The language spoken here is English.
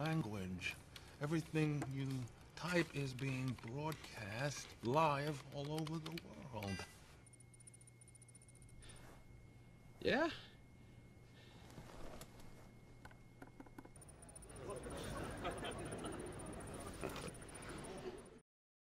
language. Everything you type is being broadcast live all over the world. Yeah?